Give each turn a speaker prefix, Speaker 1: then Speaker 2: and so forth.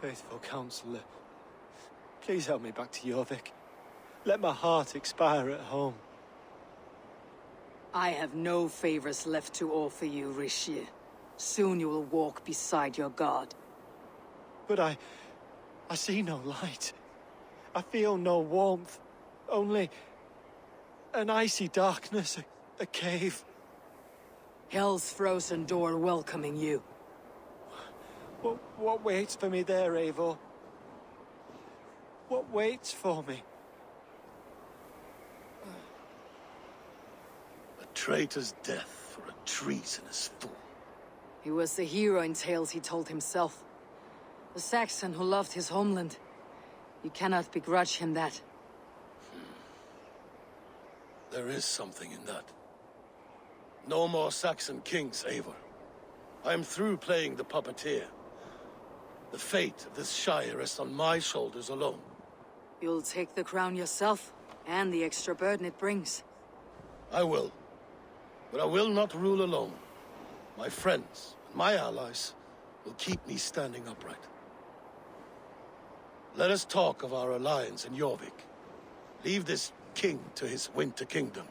Speaker 1: faithful counselor. Please help me back to Jorvik. Let my heart expire at home.
Speaker 2: I have no favors left to offer you, Rishi. Soon you will walk beside your god.
Speaker 1: But I... I see no light. I feel no warmth. Only... an icy darkness, a, a cave.
Speaker 2: Hell's frozen door welcoming you.
Speaker 1: What, what waits for me there, Eivor? What waits for me?
Speaker 3: A traitor's death for a treasonous fool.
Speaker 2: He was the hero in tales he told himself. The Saxon who loved his homeland. You cannot begrudge him that. Hmm.
Speaker 3: There is something in that. No more Saxon kings, Eivor. I am through playing the puppeteer. The fate of this Shire rests on my shoulders alone.
Speaker 2: You'll take the crown yourself, and the extra burden it brings.
Speaker 3: I will. But I will not rule alone. My friends, and my allies, will keep me standing upright. Let us talk of our alliance in Jorvik. Leave this king to his winter kingdom.